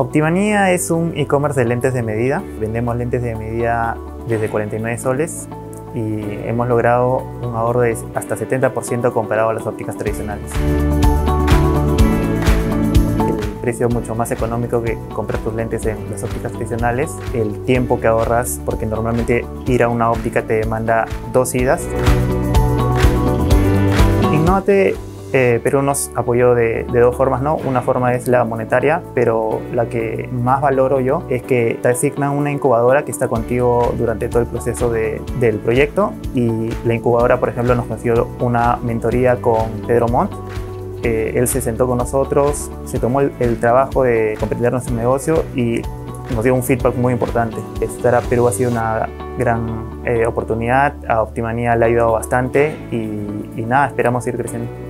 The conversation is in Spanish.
Optimanía es un e-commerce de lentes de medida. Vendemos lentes de medida desde 49 soles y hemos logrado un ahorro de hasta 70% comparado a las ópticas tradicionales. El precio es mucho más económico que comprar tus lentes en las ópticas tradicionales. El tiempo que ahorras, porque normalmente ir a una óptica te demanda dos idas. Innovate eh, Perú nos apoyó de, dos formas, ¿no? Una forma es la monetaria, pero la que más valoro yo es que te asignan una incubadora que está contigo durante todo el proceso del proyecto y la incubadora, por ejemplo, nos consiguió una mentoría con Pedro Montt. Eh, él se sentó con nosotros, se tomó el, trabajo de comprender nuestro negocio y nos dio un feedback muy importante. A Perú ha sido una gran eh, oportunidad, a Optimanía le ha ayudado bastante y, y nada, esperamos ir creciendo.